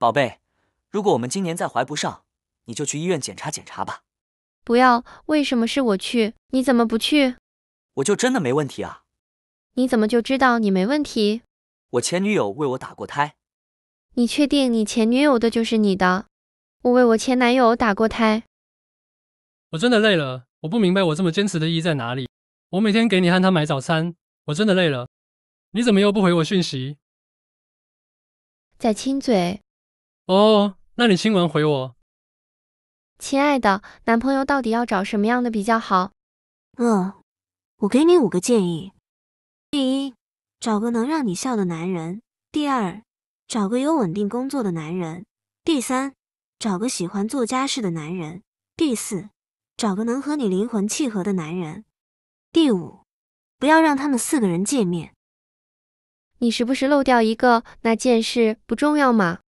宝贝，如果我们今年再怀不上，你就去医院检查检查吧。不要，为什么是我去？你怎么不去？我就真的没问题啊？你怎么就知道你没问题？我前女友为我打过胎。你确定你前女友的就是你的？我为我前男友打过胎。我真的累了，我不明白我这么坚持的意义在哪里。我每天给你和他买早餐，我真的累了。你怎么又不回我讯息？在亲嘴。哦，那你亲完回我。亲爱的，男朋友到底要找什么样的比较好？嗯，我给你五个建议：第一，找个能让你笑的男人；第二，找个有稳定工作的男人；第三，找个喜欢做家事的男人；第四，找个能和你灵魂契合的男人；第五，不要让他们四个人见面。你是不是漏掉一个？那件事不重要吗？